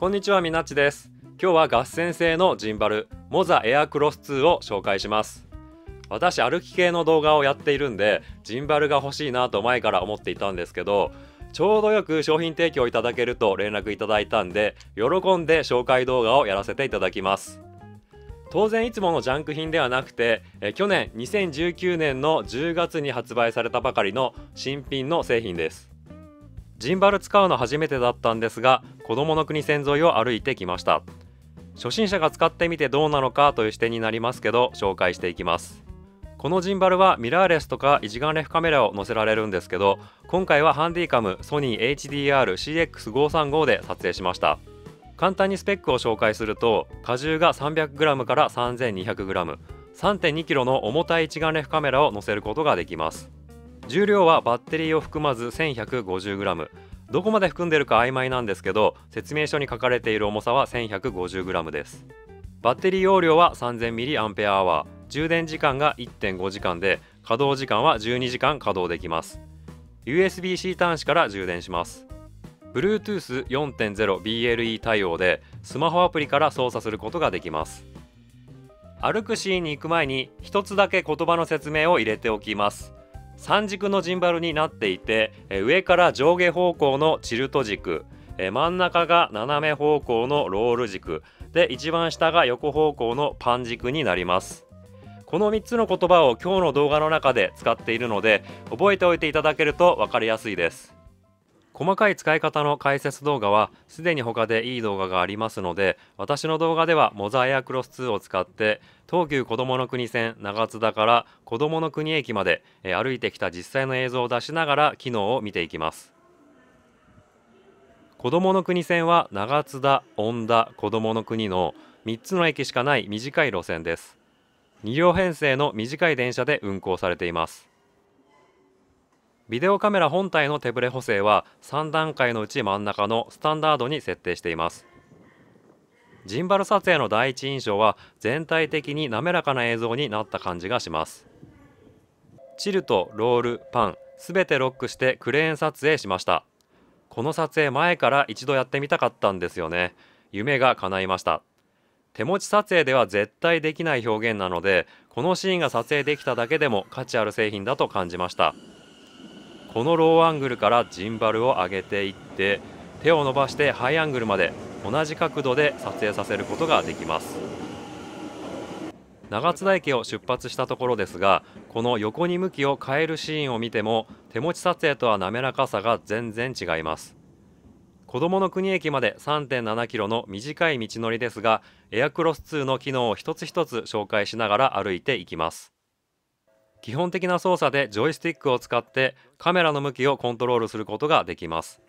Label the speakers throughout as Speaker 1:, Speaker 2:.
Speaker 1: こんにちはみなっちです。今日は合戦製のジンバルモザエアクロス2を紹介します。私歩き系の動画をやっているんでジンバルが欲しいなと前から思っていたんですけどちょうどよく商品提供いただけると連絡いただいたんで喜んで紹介動画をやらせていただきます。当然いつものジャンク品ではなくてえ去年2019年の10月に発売されたばかりの新品の製品です。ジンバル使うの初めてだったんですが子供の国線沿いを歩いてきました。初心者が使ってみてどうなのかという視点になりますけど紹介していきます。このジンバルはミラーレスとか一眼レフカメラを載せられるんですけど今回はハンディカムソニー HDR-CX535 で撮影しました。簡単にスペックを紹介すると荷重が 300g から 3200g 3.2kg の重たい一眼レフカメラを載せることができます。重量はバッテリーを含まず 1150g どこまで含んでるか曖昧なんですけど説明書に書かれている重さは 1150g です。バッテリー容量は 3000mAh 充電時間が1.5時間で稼働時間は12時間稼働できます。USB-C 端子から充電します。Bluetooth 4.0 BLE 対応でスマホアプリから操作することができます。歩くシーンに行く前に一つだけ言葉の説明を入れておきます。三軸のジンバルになっていて上から上下方向のチルト軸真ん中が斜め方向のロール軸で一番下が横方向のパン軸になります。この3つの言葉を今日の動画の中で使っているので覚えておいていただけると分かりやすいです。細かい使い方の解説動画はすでに他でいい動画がありますので私の動画ではモザエアクロス2を使って東急子どもの国線長津田から子どもの国駅まで歩いてきた実際の映像を出しながら機能を見ていきます。子どもの国線は長津田、恩田、子どもの国の3つの駅しかない短い路線です。2両編成の短い電車で運行されています。ビデオカメラ本体の手ブレ補正は3段階のうち真ん中のスタンダードに設定しています。ジンバル撮影の第一印象は全体的に滑らかな映像になった感じがします。チルとロールパンすべてロックしてクレーン撮影しました。この撮影前から一度やってみたかったんですよね。夢が叶いました。手持ち撮影では絶対できない表現なのでこのシーンが撮影できただけでも価値ある製品だと感じました。このローアングルからジンバルを上げていって手を伸ばしてハイアングルまで同じ角度で撮影させることができます。長津田駅を出発したところですがこの横に向きを変えるシーンを見ても手持ち撮影とは滑らかさが全然違います。子どもの国駅まで3.7キロの短い道のりですがエアクロス2の機能を一つ一つ紹介しながら歩いていきます。基本的な操作でジョイスティックを使ってカメラの向きをコントロールすることができます。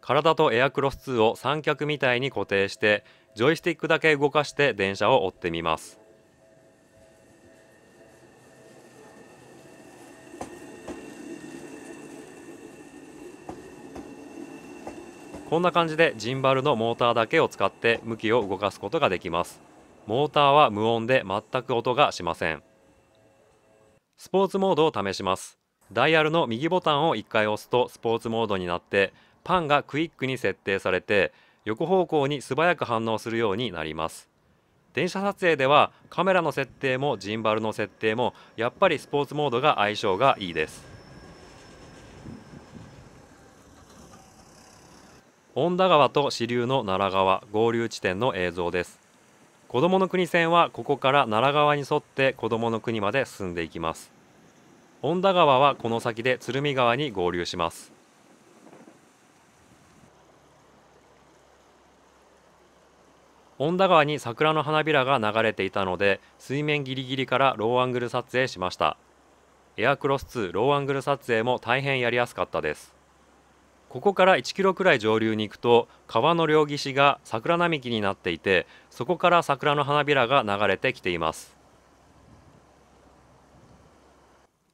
Speaker 1: 体とエアクロス2を三脚みたいに固定してジョイスティックだけ動かして電車を追ってみます。こんな感じでジンバルのモーターだけを使って向きを動かすことができます。モーターは無音で全く音がしません。スポーツモードを試します。ダイヤルの右ボタンを1回押すとスポーツモードになってパンがクイックに設定されて横方向に素早く反応するようになります。電車撮影ではカメラの設定もジンバルの設定もやっぱりスポーツモードが相性がいいです。恩田川と支流の奈良川合流地点の映像です。子どもの国線はここから奈良川に沿って子どもの国まで進んでいきます。恩田川はこの先で鶴見川に合流します。恩田川に桜の花びらが流れていたので水面ギリギリからローアングル撮影しました。エアクロス2ローアングル撮影も大変やりやすかったです。ここから1キロくらい上流に行くと川の両岸が桜並木になっていてそこから桜の花びらが流れてきています。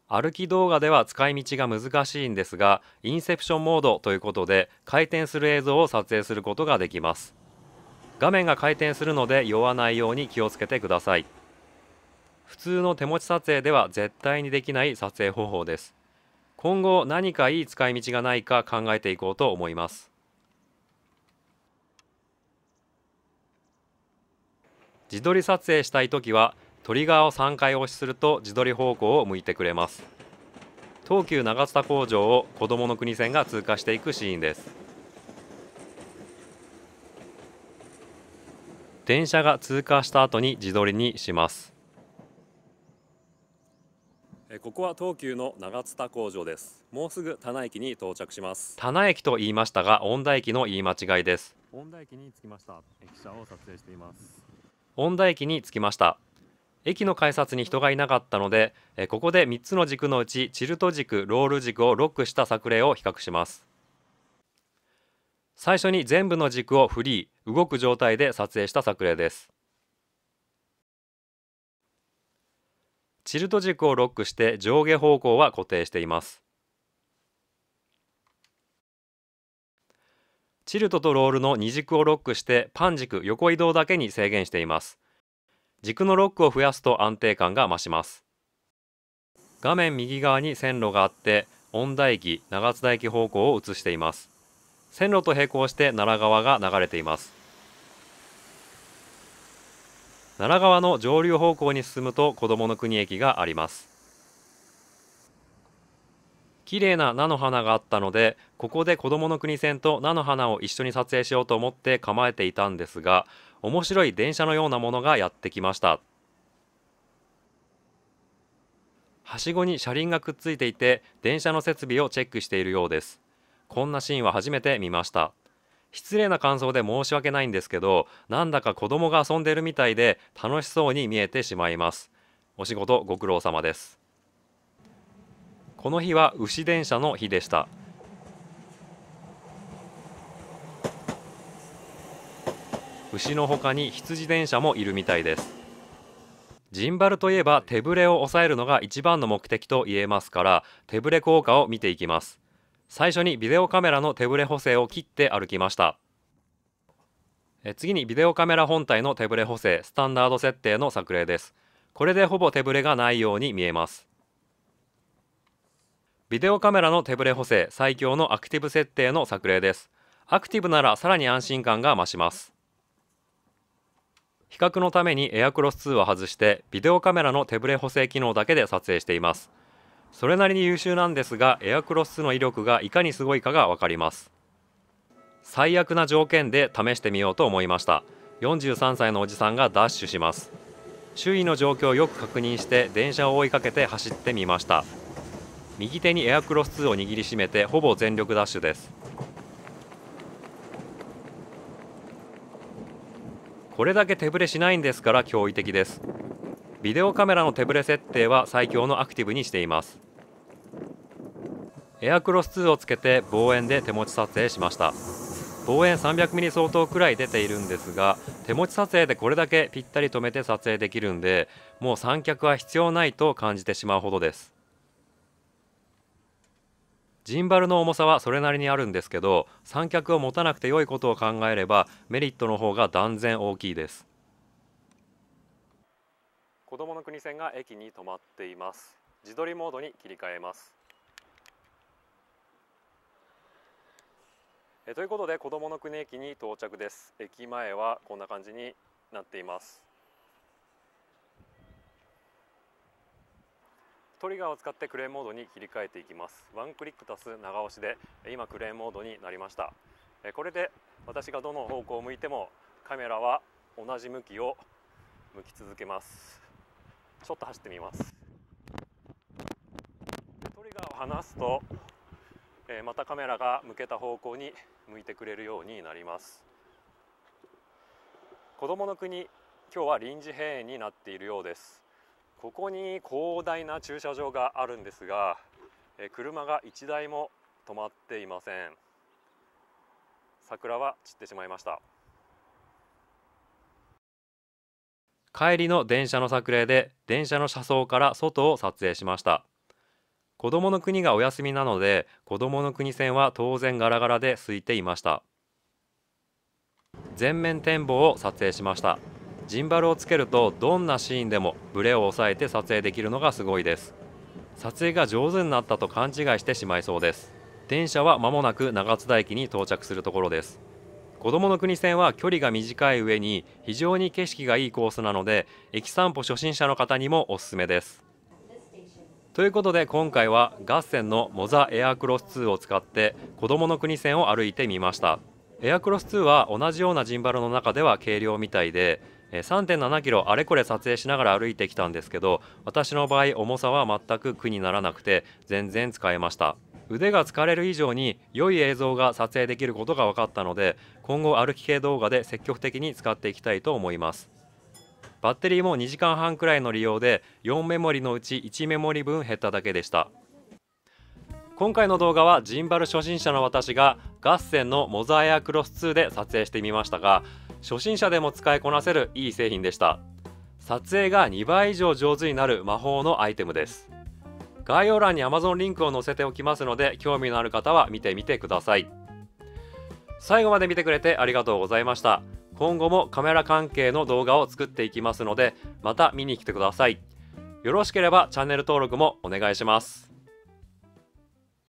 Speaker 1: 歩き動画では使い道が難しいんですがインセプションモードということで回転する映像を撮影することができます。画面が回転するので酔わないように気をつけてください。普通の手持ち撮影では絶対にできない撮影方法です。今後何かいい使い道がないか考えていこうと思います。自撮り撮影したい時はトリガーを3回押しすると自撮り方向を向いてくれます。東急長津田工場を子どもの国線が通過していくシーンです。電車が通過した後に自撮りにします。ここは東急の長津田工場です。もうすぐ棚駅に到着します。棚駅と言いましたが恩田駅の言い間違いです。恩田駅に着きました。駅舎を撮影しています。恩田駅に着きました。駅の改札に人がいなかったのでここで3つの軸のうちチルト軸ロール軸をロックした作例を比較します。最初に全部の軸をフリー動く状態で撮影した作例ですチルト軸をロックして上下方向は固定しています。チルトとロールの2軸をロックしてパン軸横移動だけに制限しています。軸のロックを増やすと安定感が増します。画面右側に線路があって恩田駅長津田駅方向を映しています。線路と並行して奈良川が流れています。奈良川の上流方向に進むと子どもの国駅があります。綺麗な菜の花があったのでここで子どもの国線と菜の花を一緒に撮影しようと思って構えていたんですが面白い電車のようなものがやってきました。はしごに車輪がくっついていて電車の設備をチェックしているようです。こんなシーンは初めて見ました。失礼な感想で申し訳ないんですけどなんだか子供が遊んでるみたいで楽しそうに見えてしまいます。お仕事ご苦労様です。この日は牛電車の日でした。牛の他に羊電車もいるみたいです。ジンバルといえば手ぶれを抑えるのが一番の目的と言えますから手ぶれ効果を見ていきます。最初にビデオカメラの手ぶれ補正を切って歩きました。次にビデオカメラ本体の手ぶれ補正スタンダード設定の作例です。これでほぼ手ぶれがないように見えます。ビデオカメラの手ぶれ補正最強のアクティブ設定の作例です。アクティブならさらに安心感が増します。比較のためにエアクロス2を外してビデオカメラの手ブレ補正機能だけで撮影しています。それなりに優秀なんですがエアクロスの威力がいかにすごいかがわかります。最悪な条件で試してみようと思いました。43歳のおじさんがダッシュします。周囲の状況をよく確認して電車を追いかけて走ってみました。右手にエアクロス2を握りしめてほぼ全力ダッシュです。これだけ手ぶれしないんですから驚異的です。ビデオカメラの手ぶれ設定は最強のアクティブにしています。エアクロス2をつけて望遠で手持ち撮影しました。望遠 300mm 相当くらい出ているんですが手持ち撮影でこれだけぴったり止めて撮影できるんでもう三脚は必要ないと感じてしまうほどです。ジンバルの重さはそれなりにあるんですけど三脚を持たなくて良いことを考えればメリットの方が断然大きいです。子どもの国線が駅に止まっています。自撮りモードに切り替えます。えということで子どもの国駅に到着です。駅前はこんな感じになっています。トリガーを使ってクレーンモードに切り替えていきます。ワンクリック足す長押しで今クレーンモードになりました。これで私がどの方向を向いてもカメラは同じ向きを向き続けます。ちょっと走ってみます。トリガーを離すとえまたカメラが向けた方向に向いてくれるようになります。子供の国今日は臨時閉園になっているようです。ここに広大な駐車場があるんですがえ車が1台も止まっていません。桜は散ってしまいました。帰りの電車の作例で電車の車窓から外を撮影しました。子どもの国がお休みなので子どもの国線は当然ガラガラで空いていました。全面展望を撮影しました。ジンバルをつけるとどんなシーンでもブレを抑えて撮影できるのがすごいです。撮影が上手になったと勘違いしてしまいそうです。電車は間もなく長津田駅に到着するところです。子どもの国線は距離が短い上に非常に景色がいいコースなので駅散歩初心者の方にもおすすめです。ということで今回はガッセンのモザエアクロス2を使って子どもの国線を歩いてみました。エアクロス2は同じようなジンバルの中では軽量みたいで3.7キロあれこれ撮影しながら歩いてきたんですけど私の場合重さは全く苦にならなくて全然使えました。腕が疲れる以上に良い映像が撮影できることが分かったので今後歩き系動画で積極的に使っていきたいと思います。バッテリーも2時間半くらいの利用で4メモリのうち1メモリ分減っただけでした。今回の動画はジンバル初心者の私がガッセンのモザエアクロス2で撮影してみましたが初心者でも使いこなせるいい製品でした。撮影が2倍以上上手になる魔法のアイテムです。概要欄に Amazon リンクを載せておきますので興味のある方は見てみてください。最後まで見てくれてありがとうございました。今後もカメラ関係の動画を作っていきますのでまた見に来てください。よろしければチャンネル登録もお願いします。